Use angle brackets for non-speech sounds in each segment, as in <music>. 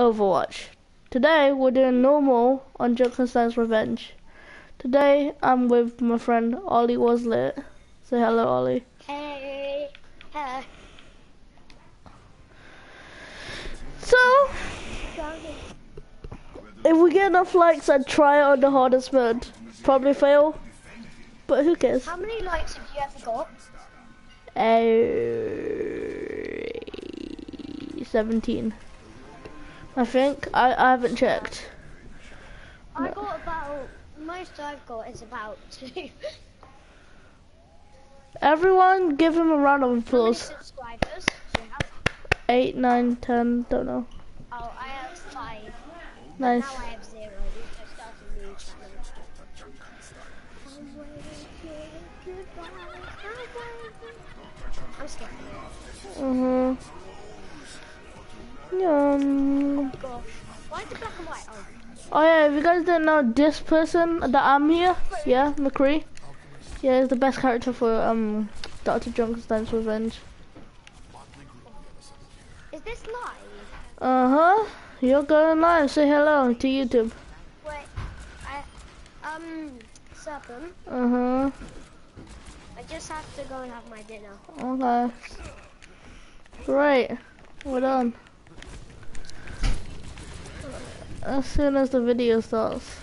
Overwatch. Today we're doing normal on Junkenstein's Revenge. Today I'm with my friend Ollie Waslet. Say hello, Ollie. Hey. So, if we get enough likes, I'd try it on the hardest mode. Probably fail, but who cares? How many likes have you ever got? Uh, 17. I think. I, I haven't checked. I got about, most I've got is about two. <laughs> Everyone give him a round of applause. subscribers do you have? 8, nine, ten, don't know. Oh, I have five. Nice. Now I have zero because I started a new channel. I'm scared. Gosh. Why is it black and white? Oh. Oh yeah, if you guys didn't know, this person that I'm here, yeah, McCree, yeah, is the best character for um Dr. Junkenstein's Revenge. Is this live? Uh huh. You're going live. Say hello to YouTube. Wait. I, um, Serpent, Uh huh. I just have to go and have my dinner. Okay. Great. Well done. As soon as the video starts.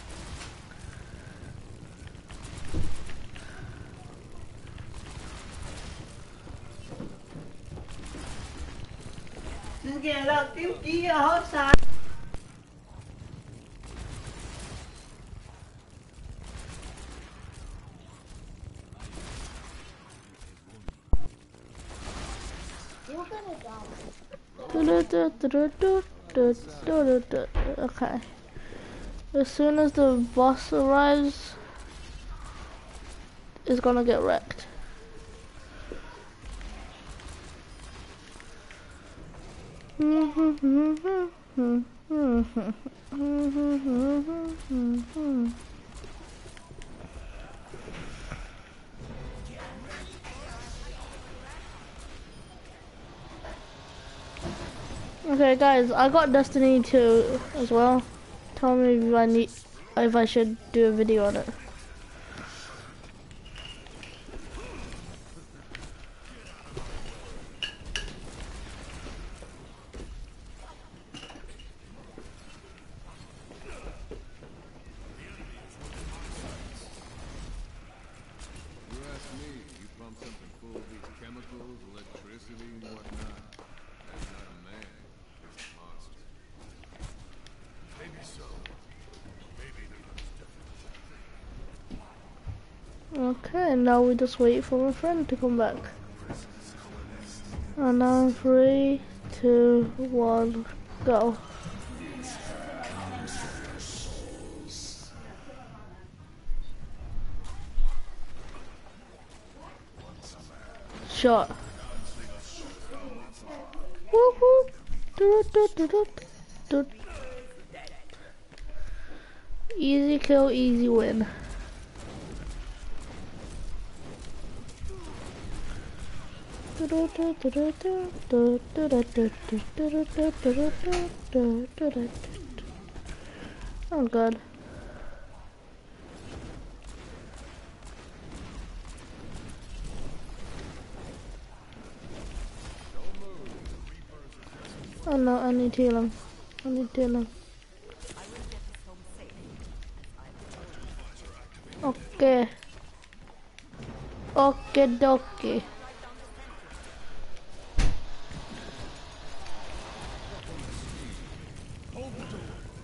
Kìa là tiêu chí hết sao Okay. As soon as the boss arrives, it's gonna get wrecked. <laughs> Okay, guys, I got Destiny 2 as well. Tell me if I need, if I should do a video on it. You ask me, you pump something full of these chemicals, electricity, and whatnot. That's not a man, it's a monster. Maybe so. Maybe they're not Okay, now we just wait for my friend to come back. And now three, two, one, go. Shot. Do. Easy kill, easy win. Oh god. Oh no, I need healing. I need healing. Okay. Okay, dokie.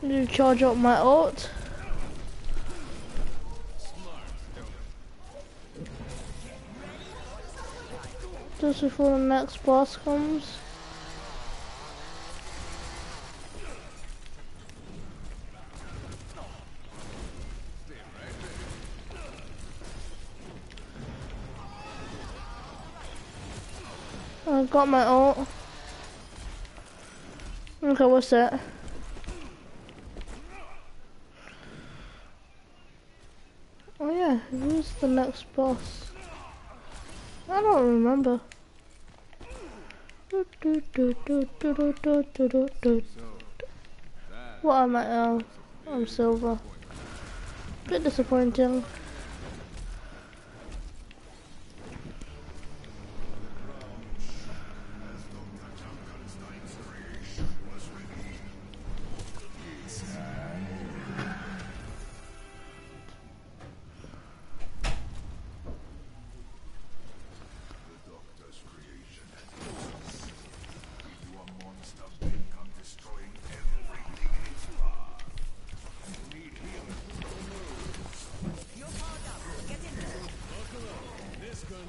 To charge up my ult. Just before the next boss comes. I've got my ult. Okay, what's that? who's the next boss? I don't remember. What am I? Oh, I'm silver. Bit disappointing.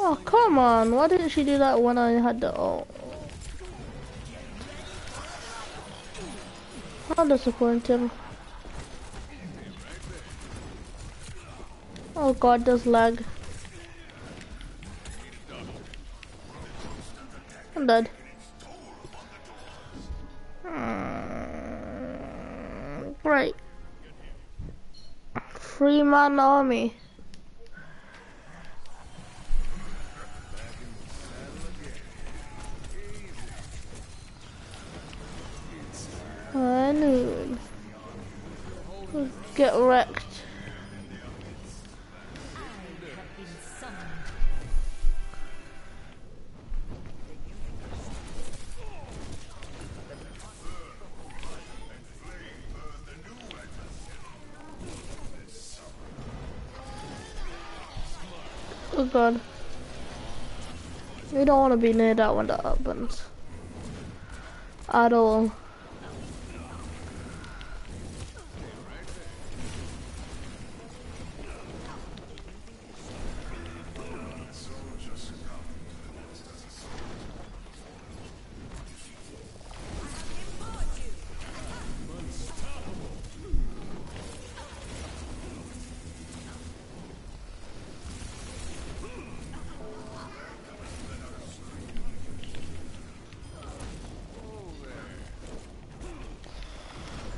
Oh, come on. Why didn't she do that when I had the ult? How disappointing. Oh god, there's lag. I'm dead. Mm, Great. Three man army. God. We don't want to be near that when that happens. At all.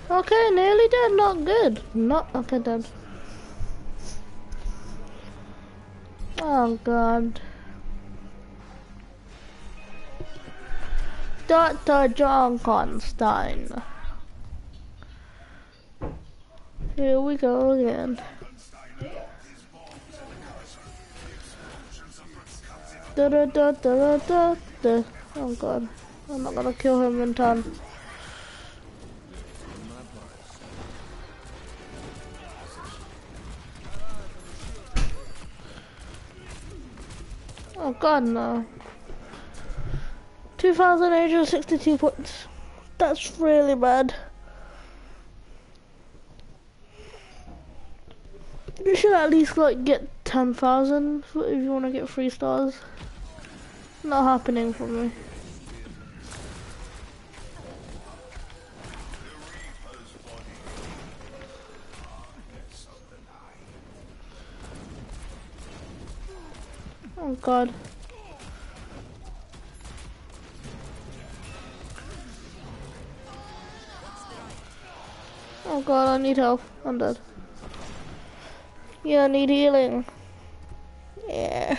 Okay, nearly dead, not good. Not okay dead. Oh god. Dr. Junkenstein. Here we go again. Da da da da da da. Oh god. I'm not gonna kill him in time. Oh god no. 2,862 points. That's really bad. You should at least like get 10,000 if you want to get 3 stars. Not happening for me. Oh god. Oh god, I need help. I'm dead. Yeah, I need healing. Yeah.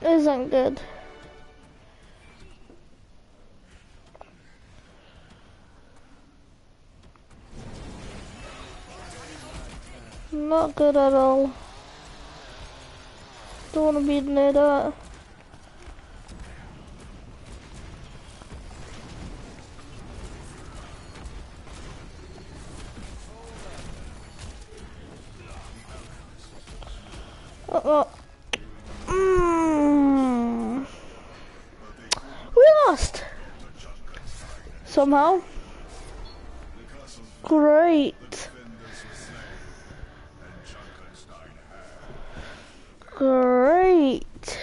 Isn't good. Not good at all. Don't want to be near that. Uh oh. Mm. We lost. Somehow. Great. Great.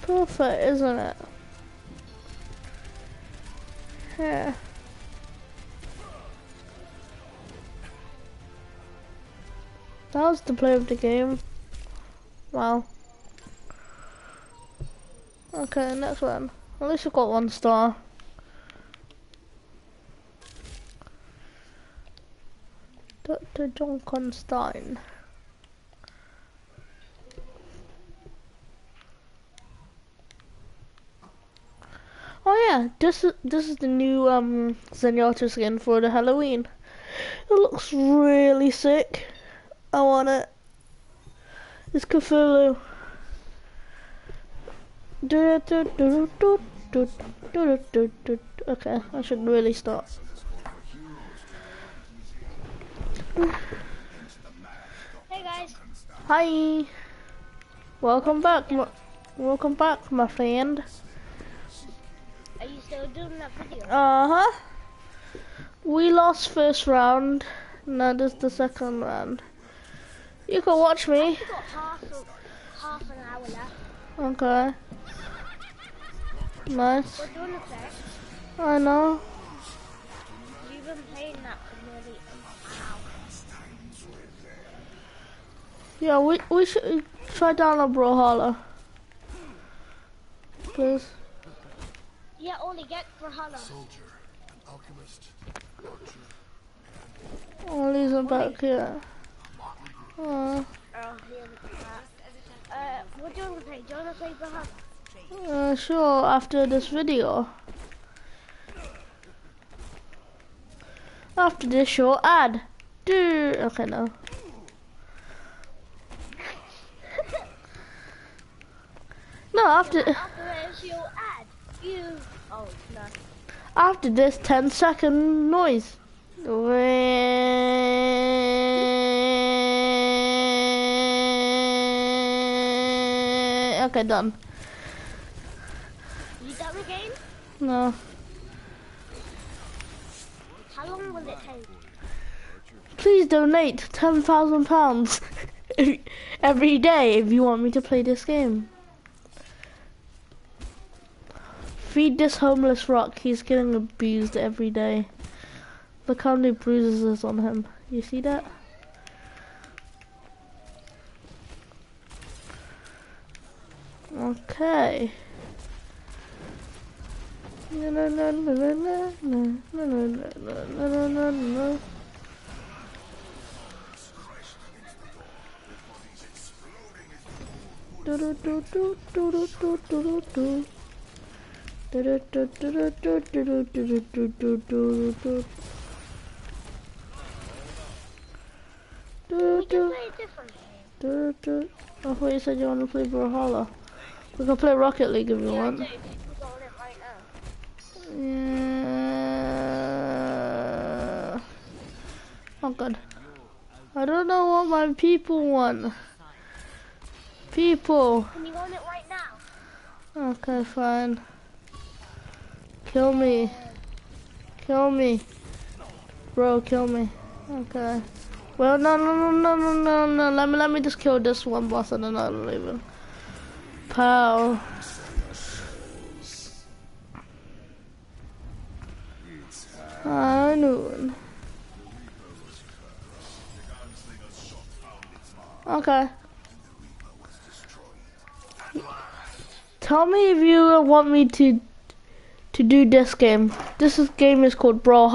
Perfect, isn't it? Yeah. That was the play of the game. Wow. Okay, next one. At least I've got one star. to Junkenstein. Oh yeah, this is this is the new um Zenyatta skin for the Halloween. It looks really sick. I want it. It's Cthulhu. Okay, I should really start. Hey guys. Hi. Welcome back. My, welcome back, my friend. Are you still doing that video? Uh huh. We lost first round. Now this is the second round. You can watch me. Half, of, half an hour left. Okay. Nice. We're doing a. I know. You've been playing that Yeah, we we should try download Brawlhalla. Please. Yeah, only get For Honor. Soldier, alchemist, archer. Oh, these are back here. Uh, Oh, here we go. Uh, what do you want to play? Do you want to play For Honor? uh, sure, after this video. After this short ad. Do okay no. No, after After this, you'll add. You. Oh, no. after this 10 second noise. Okay, done. You done the game? No. How long will it take? Please donate ten thousand pounds <laughs> every day if you want me to play this game. Feed this homeless rock. He's getting abused every day. Look how many bruises is on him. You see that? Okay. No no no no no no no no no no no no. Do do do do do do do do do. I thought you said you want to play Brawlhalla. We can play Rocket League if you Yeah, want. do. People on it right. Yeah. Oh god. I don't know what my people want. People. Can you on it right now? Okay, fine. Kill me. Kill me. Bro, kill me. Okay. Well, no, no, no, no, no, no, no. Let me, let me just kill this one boss and then I'll leave him. Pow. I knew it. Okay. Tell me if you want me to to do this game. This is, game is called Brawl